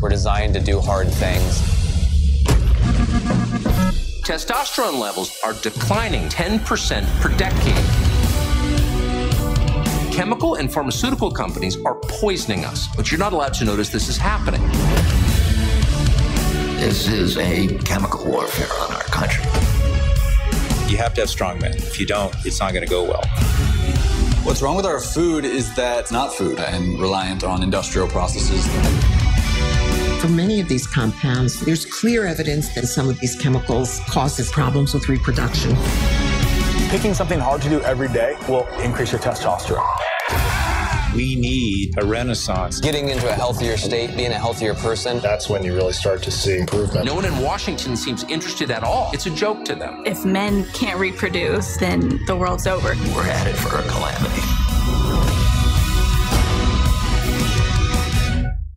We're designed to do hard things. Testosterone levels are declining 10% per decade. Chemical and pharmaceutical companies are poisoning us, but you're not allowed to notice this is happening. This is a chemical warfare on our country. You have to have strong men. If you don't, it's not going to go well. What's wrong with our food is that it's not food and reliant on industrial processes. For many of these compounds, there's clear evidence that some of these chemicals causes problems with reproduction. Picking something hard to do every day will increase your testosterone. We need a renaissance. Getting into a healthier state, being a healthier person. That's when you really start to see improvement. No one in Washington seems interested at all. It's a joke to them. If men can't reproduce, then the world's over. We're headed for a calamity.